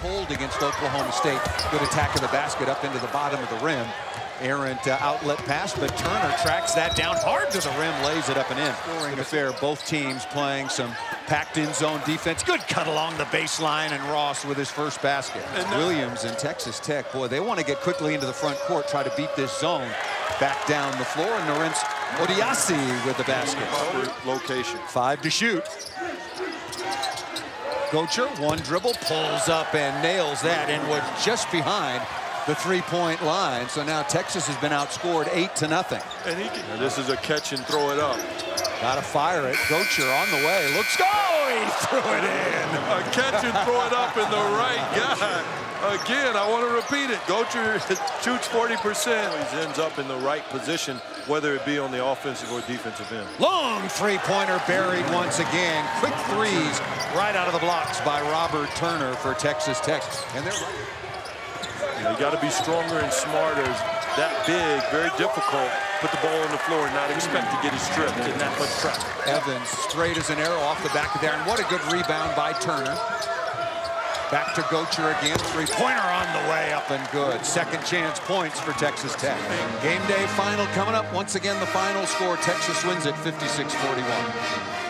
cold against Oklahoma State. Good attack of the basket up into the bottom of the rim. Errant uh, outlet pass, but Turner tracks that down hard to the rim, lays it up and in. Scoring affair, both teams playing some packed-in zone defense. Good cut along the baseline, and Ross with his first basket. And Williams and Texas Tech, boy, they want to get quickly into the front court, try to beat this zone. Back down the floor, and Norense Odiase with the basket. Location. Five to shoot. Gotcher, one dribble, pulls up and nails that, and was just behind the three-point line. So now Texas has been outscored eight to nothing. And he can, this is a catch and throw it up. Got to fire it. Gotcher on the way. Looks go. Oh, he threw it in. A catch and throw it up in the right guy. Again, I want to repeat it. Gotcher shoots 40%. He ends up in the right position, whether it be on the offensive or defensive end. Long three-pointer buried once again. Quick threes right out of the blocks by Robert Turner for Texas Tech. And they're you got to be stronger and smarter. That big, very difficult. Put the ball on the floor and not expect to get it stripped in that much traffic. Evans straight as an arrow off the back of there. And what a good rebound by Turner. Back to Gotcher again. Three-pointer on the way up and good. Second chance points for Texas Tech. Game day final coming up. Once again, the final score. Texas wins at 56-41.